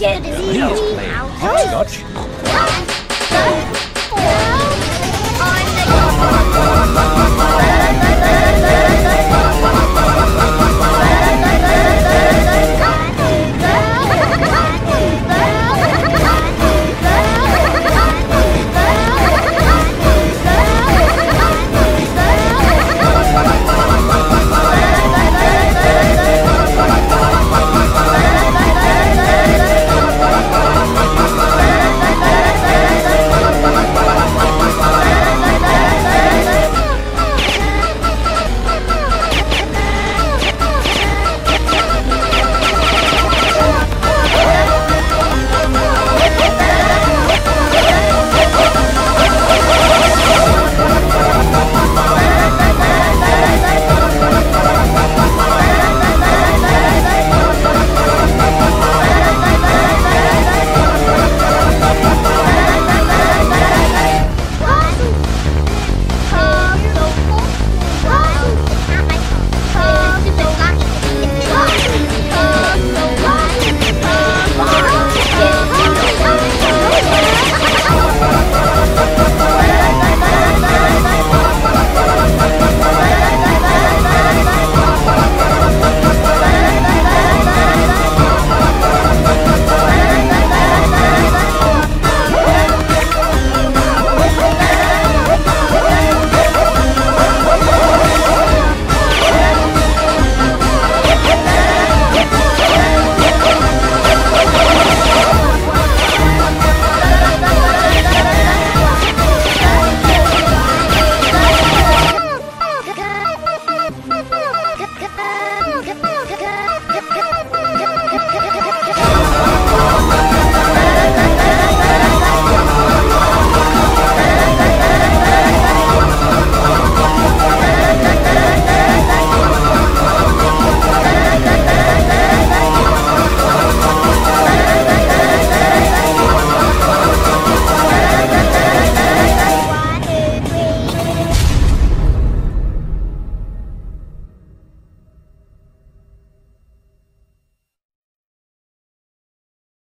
Get it. Let's